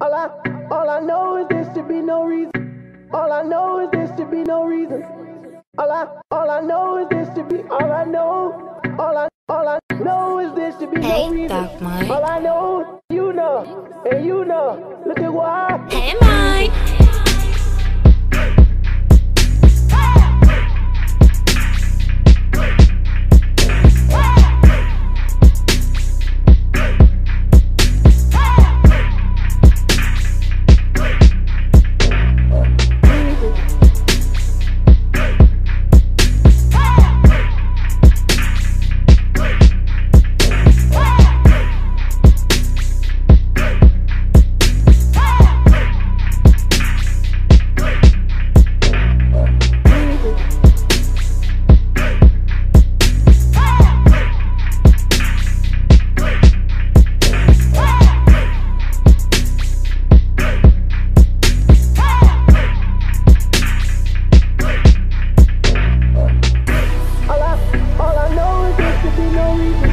All I, all I know is this should be no reason. All I know is this should be no reason. All I, all I know is this should be. All I know, all I, all I know is this should be no Hey, reason. Doc Mike. All I know, you know, and you know. Look at what I. Hey. Thank you.